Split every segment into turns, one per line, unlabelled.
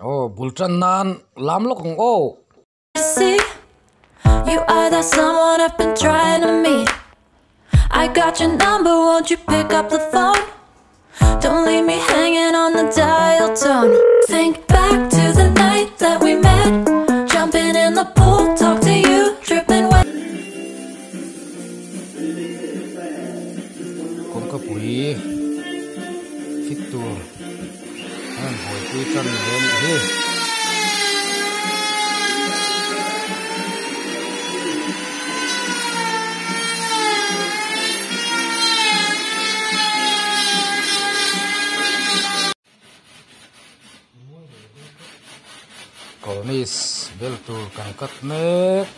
Oh, bulchan nan lam lo oh.
See, you are that someone I've been trying to meet. I got your number, won't you pick up the phone? Don't leave me hanging on the dial tone. Think back to the night that we met.
Hoi pui chan len hi. Kolnis bel tu kan kat mek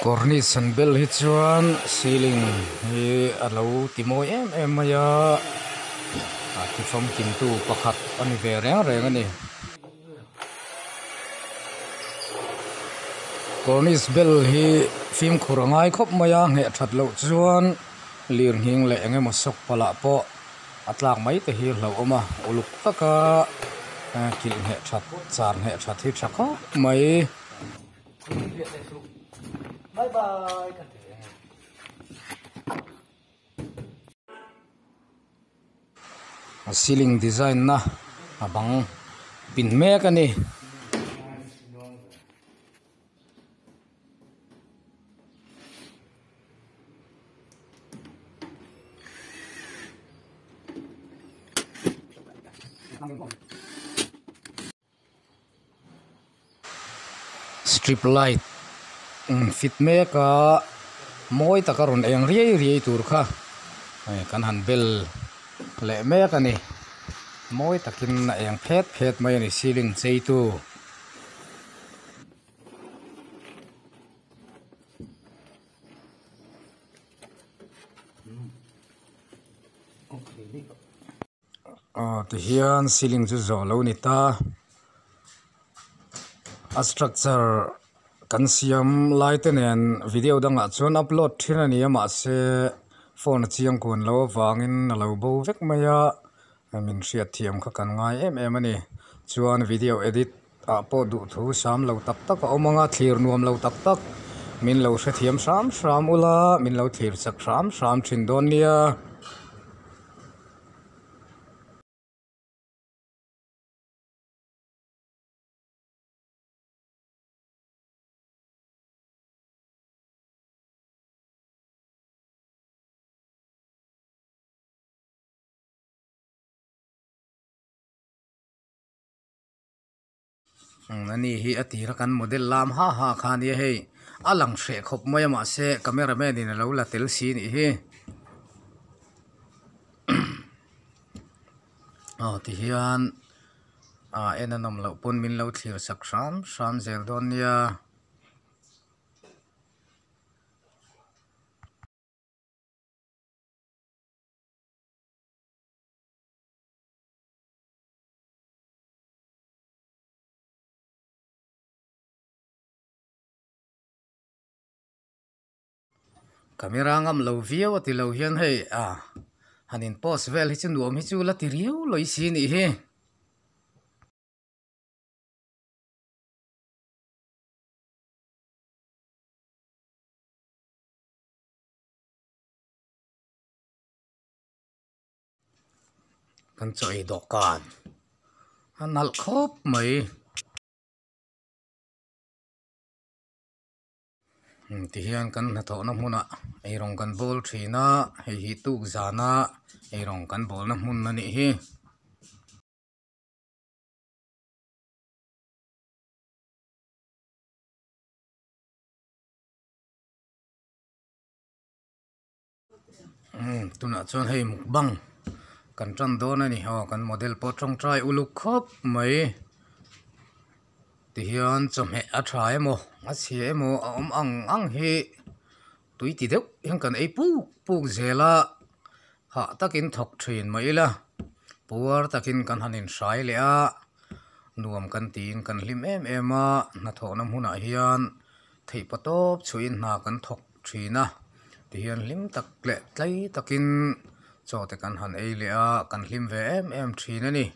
cornice an bel hi chuan, ceiling. Hi a lo ti mawi em em mai a a à, ti phong kim tu pakhat ani ve reng reng ani cornice bel hi phim khurangai khop mai a nge that lo chuan. Lir hing le enge ma sok pala po atlak mai te hi lo oma uluk taka kil nge that char nge that hi thaka mai bye bye kan te a ceiling design na abang pin mek ani strip light fit mek a mawi taka rawn eng riai riai tur kha. Kan han bel le mek ani mawi takin na eng phet phet mai ani ceiling chei tu. À thì hiện ceiling chu zo lo ni ta. A structure kan siam lai te nen video dang a chuan upload thin ani ama se phone chiang kun lo wangin na lo bo vek maya min hriat thiam kha kan ngai em em ani chuan video edit a po du thu sam lo tak tak a omanga thlir nuam lo tak tak min lo se thiam sam sam ula. Min lo thlir chak sam sam thin don nia ani hi atira kan model lam, ha ha khani hei alang hre khop mai ma se cameraman in lo la tel si ni hi aw ti hian a en anom lo pun min lo thlir sak ram ram zel don nia camera ngam lo viau ti lo hian hei a hanin post vel hi chu nuam hi chu la ti riu loi si ni hi kan choi dokan hanal khop mai ti hian kan hna nó na hmuna ei rong kan bol thina hei hi tuk zana ei rong kan bol na hmun na ni hi tuna chuan hei mukbang kan tran dawn ani ho kan model pawh tawng trai uluk khawp mai ti hian chawhmeh a tha emaw a chhia emaw a awm ang ang hi tui ti deuh hian kan ei puk puk zela ha takin thawk thin mai la puar takin kan hanin hrai le a nuam kan tiin kan hlim em em a hnathawh na hmunah hian thei patawp chuin hna kan thawk thin a tihian hlim tak leh tlai takin chaw te kan han ei leh a kan hlim ve em em thin a ni.